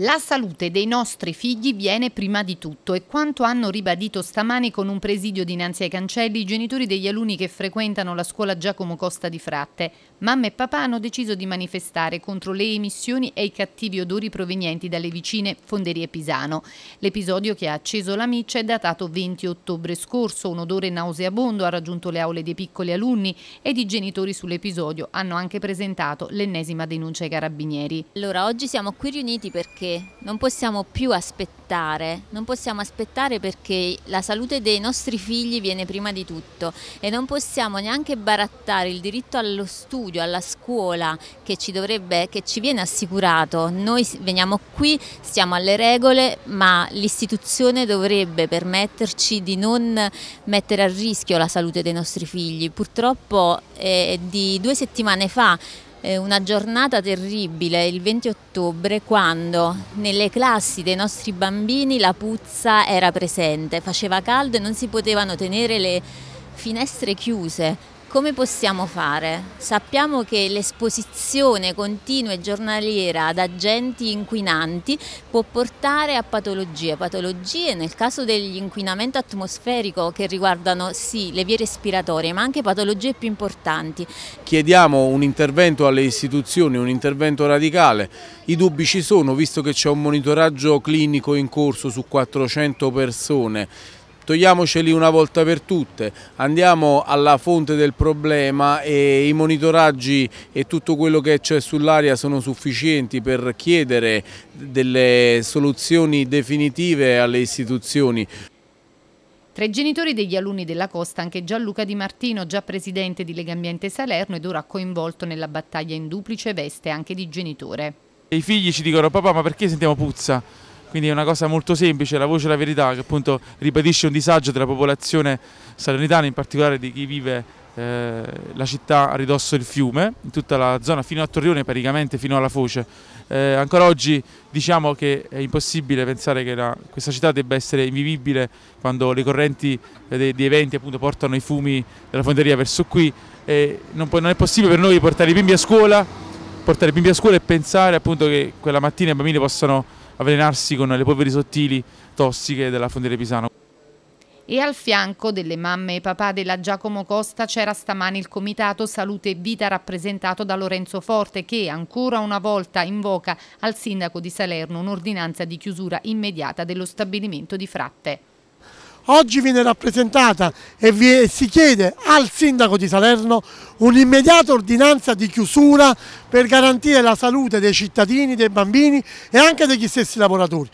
La salute dei nostri figli viene prima di tutto e quanto hanno ribadito stamani con un presidio dinanzi ai cancelli i genitori degli alunni che frequentano la scuola Giacomo Costa di Fratte. Mamma e papà hanno deciso di manifestare contro le emissioni e i cattivi odori provenienti dalle vicine Fonderie Pisano. L'episodio che ha acceso la miccia è datato 20 ottobre scorso. Un odore nauseabondo ha raggiunto le aule dei piccoli alunni ed i genitori sull'episodio hanno anche presentato l'ennesima denuncia ai carabinieri. Allora, oggi siamo qui riuniti perché non possiamo più aspettare, non possiamo aspettare perché la salute dei nostri figli viene prima di tutto e non possiamo neanche barattare il diritto allo studio, alla scuola che ci, dovrebbe, che ci viene assicurato. Noi veniamo qui, stiamo alle regole, ma l'istituzione dovrebbe permetterci di non mettere a rischio la salute dei nostri figli. Purtroppo eh, di due settimane fa una giornata terribile il 20 ottobre quando nelle classi dei nostri bambini la puzza era presente, faceva caldo e non si potevano tenere le finestre chiuse come possiamo fare? Sappiamo che l'esposizione continua e giornaliera ad agenti inquinanti può portare a patologie, patologie nel caso dell'inquinamento atmosferico che riguardano sì le vie respiratorie ma anche patologie più importanti. Chiediamo un intervento alle istituzioni, un intervento radicale, i dubbi ci sono visto che c'è un monitoraggio clinico in corso su 400 persone togliamoceli una volta per tutte, andiamo alla fonte del problema e i monitoraggi e tutto quello che c'è sull'aria sono sufficienti per chiedere delle soluzioni definitive alle istituzioni. Tra i genitori degli alunni della Costa anche Gianluca Di Martino, già presidente di Lega Ambiente Salerno ed ora coinvolto nella battaglia in duplice veste anche di genitore. I figli ci dicono papà ma perché sentiamo puzza? Quindi è una cosa molto semplice, la voce e la verità che appunto ribadisce un disagio della popolazione salernitana, in particolare di chi vive eh, la città a ridosso del fiume, in tutta la zona fino a Torrione, praticamente fino alla foce. Eh, ancora oggi diciamo che è impossibile pensare che la, questa città debba essere invivibile quando le correnti eh, di eventi appunto, portano i fumi della fonderia verso qui. Non, non, è possibile per noi portare i bimbi a scuola, portare i bimbi a scuola e pensare appunto che quella mattina i bambini possano avvelenarsi con le polveri sottili tossiche della fonderia Pisano. E al fianco delle mamme e papà della Giacomo Costa c'era stamani il Comitato Salute e Vita rappresentato da Lorenzo Forte che ancora una volta invoca al sindaco di Salerno un'ordinanza di chiusura immediata dello stabilimento di Fratte. Oggi viene rappresentata e si chiede al sindaco di Salerno un'immediata ordinanza di chiusura per garantire la salute dei cittadini, dei bambini e anche degli stessi lavoratori.